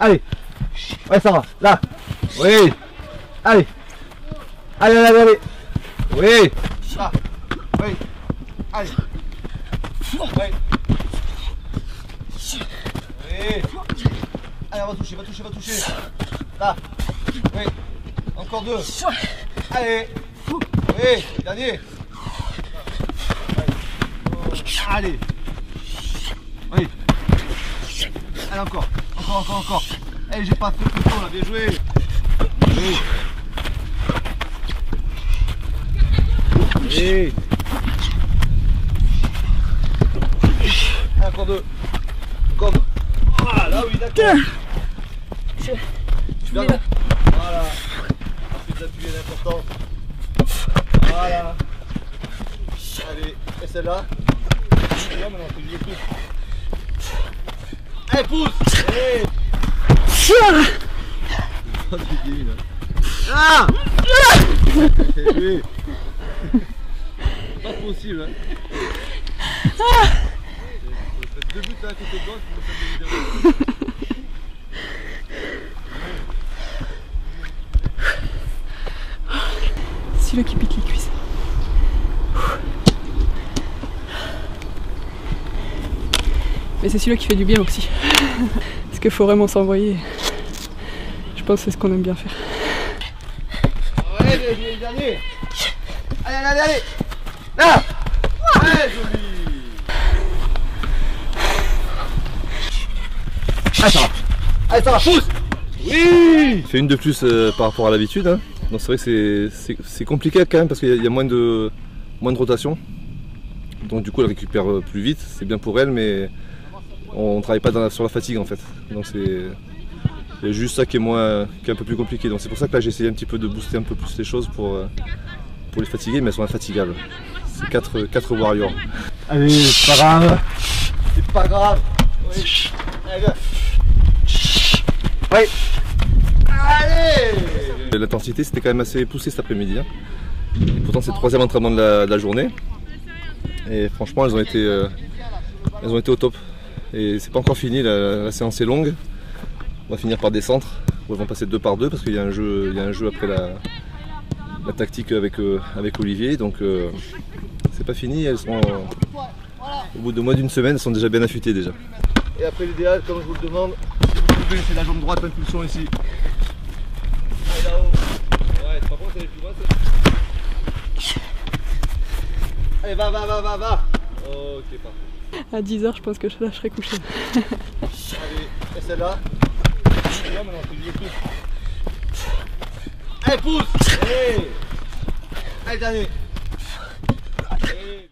Allez. Ouais, ça va. Là. Oui. Allez. Allez, allez, allez. Oui. Là. Oui. Allez. Oui. Oui. Allez, on va toucher, va toucher, va toucher. Là. Oui. Encore deux. Allez. Oui. Dernier. Allez. Oui. Allez, encore. Encore, encore, encore. Allez, j'ai pas fait le tour là, bien joué. Oui. Oui. Allez, encore deux. Encore deux. Ah, là, oui, d'accord. Tu viens là. Voilà. Ensuite, l'appui est important. Voilà. Allez, et celle-là? Là, maintenant, faut que je le pousse. Allez, pousse là. Ah. Pas possible, hein. Celui-là qui pique les cuisses. Mais c'est celui-là qui fait du bien aussi. Parce qu'il faut vraiment s'envoyer. Je pense que c'est ce qu'on aime bien faire. Allez, allez, le dernier Allez, allez, allez, allez Là Allez, joli Allez, ça va Allez, ça va, pousse Oui fait une de plus euh, par rapport à l'habitude. hein. Donc c'est vrai que c'est- compliqué quand même parce qu'il y y a moins de, moins de rotation. Donc du coup elle récupère euh, plus vite, c'est bien pour elle mais on ne travaille pas dans la- sur la fatigue en fait. Donc c'est juste ça qui est, moins, qui est un peu plus compliqué. Donc c'est pour ça que là j'ai essayé un petit peu de booster un peu plus les choses pour, euh, pour les fatiguer mais elles sont infatigables. C'est 4 quatre, warriors. Allez, c'est pas grave C'est pas grave Oui Allez, viens Oui Allez L'intensité c'était quand même assez poussé cet après-midi. hein. Pourtant c'est le troisième entraînement de la, de la journée. Et franchement elles ont été, euh, elles ont été au top. Et c'est pas encore fini, la, séance est longue. On va finir par des centres où elles vont passer deux par deux parce qu'il y a un jeu, il y a un jeu après la, tactique avec, euh, avec Olivier. Donc euh, c'est pas fini, elles sont euh, au bout de moins d'une semaine, elles sont déjà bien affûtées déjà. Et après l'idéal, comme je vous le demande, si vous pouvez, c'est la jambe droite, impulsion ici. Allez là-haut. Ouais, par contre, elle est plus basse. Allez, va, va, va, va, va. Ok, parfait. À 10h, je pense que là, je serai couché. Allez, et celle-là. Allez, pousse Allez Allez, dernier